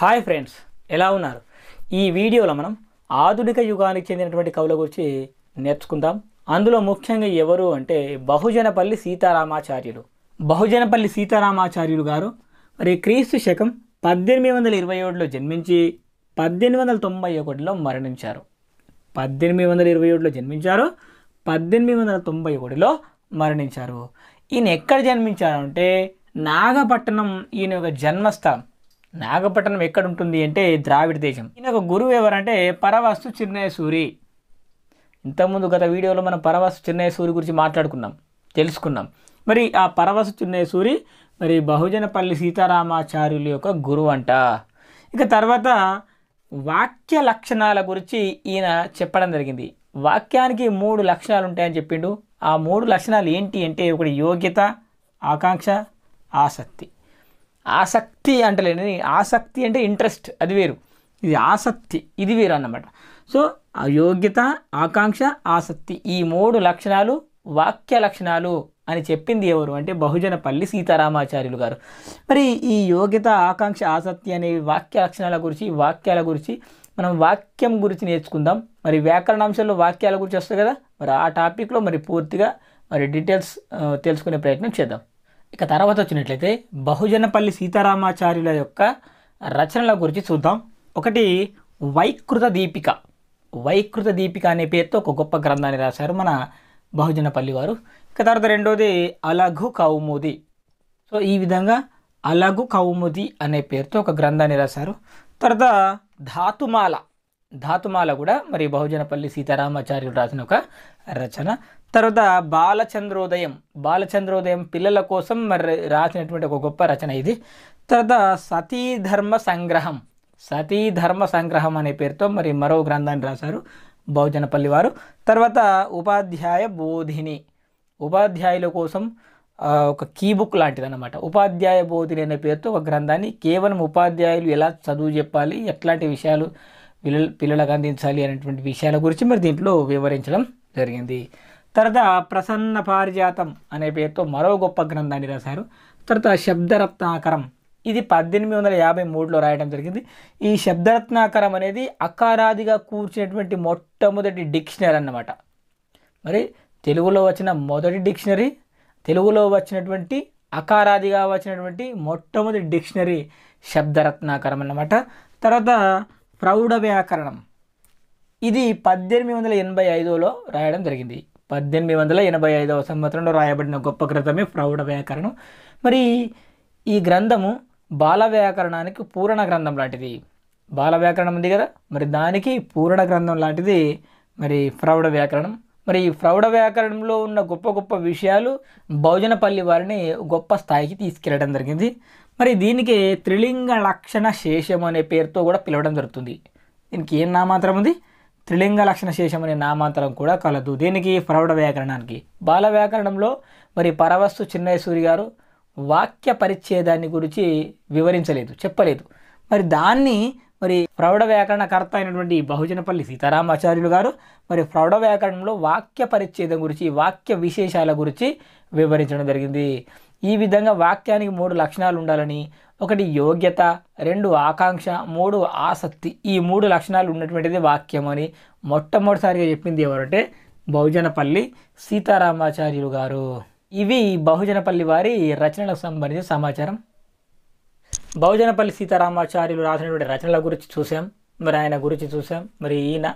Hi friends ఎలా ఉన్నారు? ఈ వీడియోలో మనం ఆధునిక యుగానికి చెందినటువంటి కవుల గురించి నేర్చుకుందాం. అందులో ముఖ్యంగా ఎవరు అంటే బహుజనపల్లి సీతారామాచార్యులు. బహుజనపల్లి సీతారామాచార్యులు గారు మరి క్రీస్తు శకం పద్దెనిమిది వందల ఇరవై ఏడులో జన్మించి పద్దెనిమిది వందల తొంభై ఒకటిలో మరణించారు. పద్దెనిమిది వందల ఇరవై ఏడులో జన్మించారు పద్దెనిమిది వందల తొంభై ఒకటిలో మరణించారు. ఈయన ఎక్కడ జన్మించారు అంటే నాగపట్టణం ఈయన యొక్క జన్మస్థలం. నాగపట్టణం ఎక్కడ ఉంటుంది అంటే ద్రావిడ దేశం. ఈయన ఒక గురువు ఎవరంటే పరవస్తు చిన్నయ సూరి ఇంతకుముందు గత వీడియోలో మనం పరవస్తు చిన్నయ సూరి గురించి మాట్లాడుకున్నాం తెలుసుకున్నాం. మరి ఆ పరవస్తు చిన్నయ సూరి మరి బహుజనపల్లి సీతారామాచార్యుల యొక్క గురువు అంట ఇక తర్వాత వాక్య లక్షణాల గురించి ఈయన చెప్పడం జరిగింది. వాక్యానికి మూడు లక్షణాలు ఉంటాయని చెప్పిండు. ఆ మూడు లక్షణాలు ఏంటి అంటే ఒకటి యోగ్యత ఆకాంక్ష ఆసక్తి. ఆసక్తి అంటలేని ఆసక్తి అంటే ఇంట్రెస్ట్ అది వేరు. ఇది ఆసక్తి ఇది వేరు అన్నమాట. సో ఆ యోగ్యత ఆకాంక్ష ఆసక్తి ఈ మూడు లక్షణాలు వాక్య లక్షణాలు అని చెప్పింది ఎవరు అంటే బహుజనపల్లి సీతారామాచార్యులు గారు. మరి ఈ యోగ్యత ఆకాంక్ష ఆసక్తి అనే వాక్య లక్షణాల గురించి వాక్యాల గురించి మనం వాక్యం గురించి నేర్చుకుందాం. మరి వ్యాకరణాంశాల్లో వాక్యాల గురించి వస్తుంది కదా? మరి ఆ టాపిక్లో మరి పూర్తిగా మరి డీటెయిల్స్ తెలుసుకునే ప్రయత్నం చేద్దాం. ఇక తర్వాత వచ్చినట్లయితే బహుజనపల్లి సీతారామాచార్యుల యొక్క రచనల గురించి చూద్దాం. ఒకటి వైకృత దీపిక. వైకృత దీపిక అనే పేరుతో ఒక గొప్ప గ్రంథాన్ని రాశారు మన బహుజనపల్లి వారు. ఇక తర్వాత రెండోది అలఘు కౌముది. సో ఈ విధంగా అలఘు కౌముది అనే పేరుతో ఒక గ్రంథాన్ని రాశారు. తర్వాత ధాతుమాల. ధాతుమాల కూడా మరి బహుజనపల్లి సీతారామాచార్యులు రాసిన ఒక రచన. తర్వాత బాలచంద్రోదయం. బాలచంద్రోదయం పిల్లల కోసం మరి రాసినటువంటి ఒక గొప్ప రచన ఇది. తర్వాత సతీ ధర్మ సంగ్రహం. సతీ ధర్మ సంగ్రహం అనే పేరుతో మరి మరో గ్రంథాన్ని రాశారు బహుజనపల్లి వారు. తర్వాత ఉపాధ్యాయ బోధిని. ఉపాధ్యాయుల కోసం ఒక కీ బుక్ లాంటిది అనమాట ఉపాధ్యాయ బోధిని అనే పేరుతో ఒక గ్రంథాన్ని కేవలం ఉపాధ్యాయులు ఎలా చదువు చెప్పాలి ఎట్లాంటి విషయాలు పిల్లల పిల్లలకు అందించాలి అనేటువంటి విషయాల గురించి మరి దీంట్లో వివరించడం జరిగింది. తర్వాత ప్రసన్న పారిజాతం అనే పేరుతో మరో గొప్ప గ్రంథాన్ని రాశారు. తర్వాత శబ్దరత్నాకరం. ఇది పద్దెనిమిది వందల యాభై మూడులో రాయడం జరిగింది. ఈ శబ్దరత్నాకరం అనేది అకారాదిగా కూర్చున్నటువంటి మొట్టమొదటి డిక్షనరీ అన్నమాట. మరి తెలుగులో వచ్చిన మొదటి డిక్షనరీ తెలుగులో వచ్చినటువంటి అకారాదిగా వచ్చినటువంటి మొట్టమొదటి డిక్షనరీ శబ్దరత్నాకరం అన్నమాట. తర్వాత ప్రౌఢ వ్యాకరణం. ఇది పద్దెనిమిది వందల ఎనభై ఐదులో రాయడం జరిగింది. పద్దెనిమిది వందల ఎనభై ఐదవ సంవత్సరంలో రాయబడిన గొప్ప గ్రంథమే ప్రౌఢ వ్యాకరణం. మరి ఈ గ్రంథము బాల వ్యాకరణానికి పూరణ గ్రంథం లాంటిది. బాల వ్యాకరణం ఉంది కదా మరి దానికి పూరణ గ్రంథం లాంటిది మరి ప్రౌఢ వ్యాకరణం. మరి ఈ ప్రౌఢ వ్యాకరణంలో ఉన్న గొప్ప గొప్ప విషయాలు బహుజనపల్లి వారిని గొప్ప స్థాయికి తీసుకెళ్ళడం జరిగింది. మరి దీనికి త్రిలింగ లక్షణ శేషం అనే పేరుతో కూడా పిలవడం జరుగుతుంది. దీనికి ఏం నామాంతరం ఉంది? త్రిలింగ లక్షణ శేషం అనే నామాంతరం కూడా కలదు. దీనికి ప్రౌఢ వ్యాకరణానికి. బాల వ్యాకరణంలో మరి పరవస్తు చిన్నయసూరి గారు వాక్య పరిచ్ఛేదాన్ని గురించి వివరించలేదు చెప్పలేదు. మరి దాన్ని మరి ప్రౌఢ వ్యాకరణకర్త అయినటువంటి బహుజనపల్లి సీతారామాచార్యులు గారు మరి ప్రౌఢ వ్యాకరణంలో వాక్య పరిచ్ఛేదం గురించి వాక్య విశేషాల గురించి వివరించడం జరిగింది. ఈ విధంగా వాక్యానికి మూడు లక్షణాలు ఉండాలని ఒకటి యోగ్యత రెండు ఆకాంక్ష మూడు ఆసక్తి. ఈ మూడు లక్షణాలు ఉన్నటువంటిది వాక్యం అని మొట్టమొదటిసారిగా చెప్పింది ఎవరంటే బహుజనపల్లి సీతారామాచార్యులు గారు. ఇవి బహుజనపల్లి వారి రచనలకు సంబంధించిన సమాచారం. బహుజనపల్లి సీతారామాచార్యులు రాసినటువంటి రచనల గురించి చూసాం మరి ఆయన గురించి చూసాం మరి ఈయన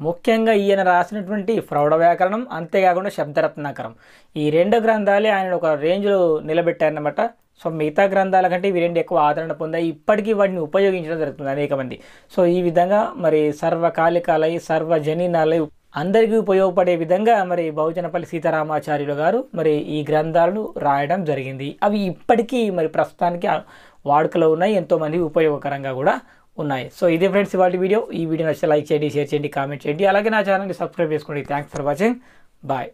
ముఖ్యంగా ఈయన రాసినటువంటి ప్రౌఢ వ్యాకరణం అంతేకాకుండా శబ్దరత్నాకరం. ఈ రెండు గ్రంథాలే ఆయన ఒక రేంజ్లో నిలబెట్టారనమాట సో మిగతా గ్రంథాల కంటే ఇవి రెండు ఎక్కువ ఆదరణ పొందాయి. ఇప్పటికీ వాటిని ఉపయోగించడం జరుగుతుంది అనేక మంది. సో ఈ విధంగా మరి సర్వకాలికాలై సర్వజనీనాలై అందరికీ ఉపయోగపడే విధంగా మరి బహుజనపల్లి సీతారామాచార్యులు గారు మరి ఈ గ్రంథాలను రాయడం జరిగింది. అవి ఇప్పటికీ మరి ప్రస్తుతానికి వాడుకలో ఉన్నాయి ఎంతోమంది ఉపయోగకరంగా కూడా ఉన్నాయి. సో ఇదే ఫ్రెండ్స్ ఇవాళ వీడియో ఈ వీడియో నచ్చితే లైక్ చేయండి షేర్ చేయండి కామెంట్ చేయండి. అలాగే నా ఛానల్ని సబ్స్క్రైబ్ చేసుకోండి. Thanks for watching bye